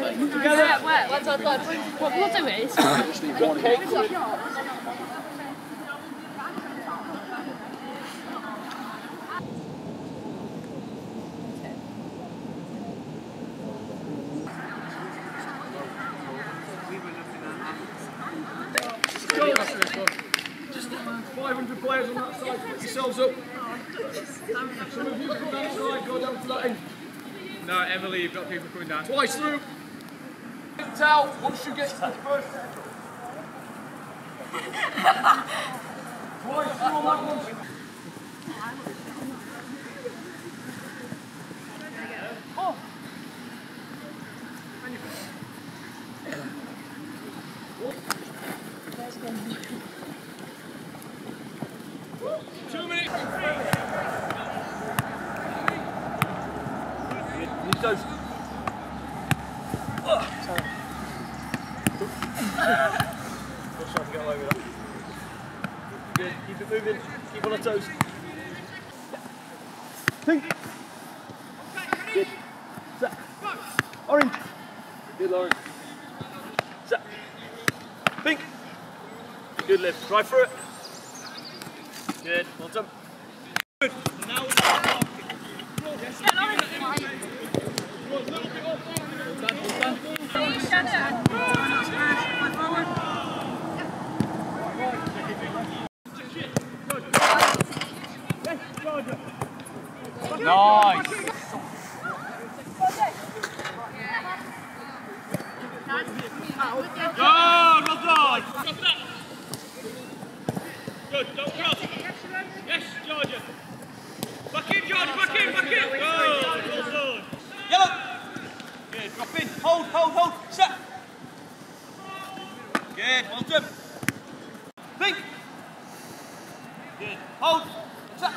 Yeah, where? Let's, let's, let's. What we'll do is. Just uh, 500 players on that side, put yourselves up. Some of you come that side, go down to that end. No, Emily, you've got people coming down. Twice through. Towel, once you get to the first. Twice one. Two minutes. Need those. Not sure I can get away with that. Good, keep it moving, keep on the toes. Think. Good. Set. Orange. Good, Lauren. Set. Pink. Good, Liv. Drive through it. Good, well done. Good. Now Nice. Good, well done. Good, don't cross. Yes, Georgia. Back in, Georgia, back in, back in. Good, well. Yellow. Good, drop in. Hold, hold, hold. Set. Good, well done. Pink. Good. Hold. Set.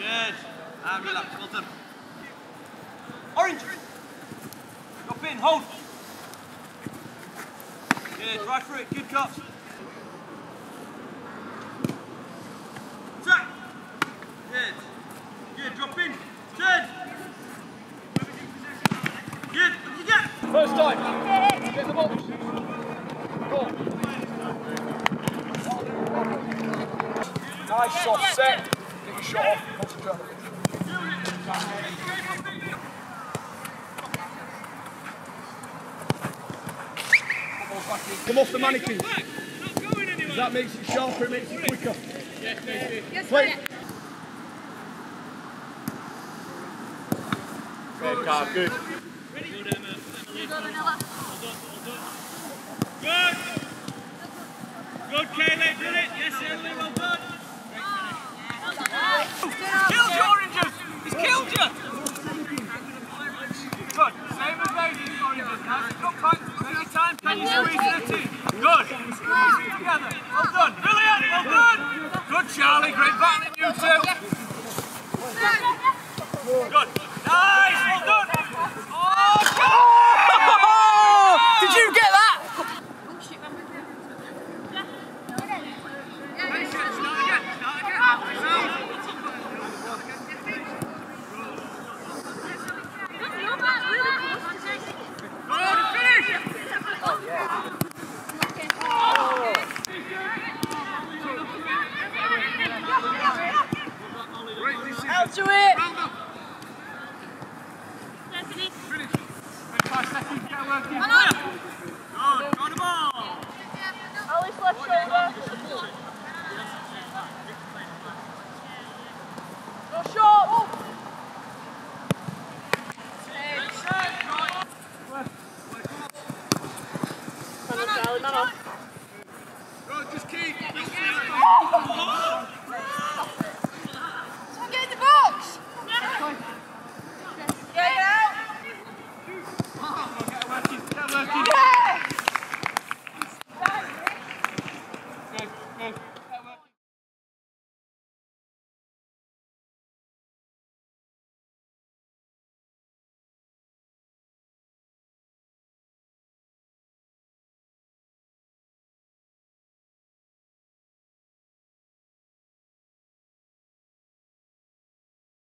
Good. And relax, well done. Orange. Drop in, hold. Good, right through it, good cut. Set. Good. Good, drop in. Ten. Good, you get. First time. Get the box. Nice soft set. Get your shot off. Concentrate. Come off the mannequin. Not going anywhere. That makes it sharper, it makes it quicker. Yes, yes, yes. Play. Good, Carl, good. Good, Emma. Good. Good, Kaylee, did it. Yes, Emily, well done. Killed you, oranges! He's killed you! Good. Same as ladies, oranges. Nice and compact. Take your time. Can you squeeze in a team? Good. Squeeze it together. Well done. Brilliant. Well done. Good, Charlie. Great battling, you two. Good. Nice. Well done. Oh, Did you get that? Start again, start again. Good, finish. Out to it! Five seconds, get working. Anna! Good, on the ball. Alice left shoulder. Go short! Charlie, man off. Good, just keep.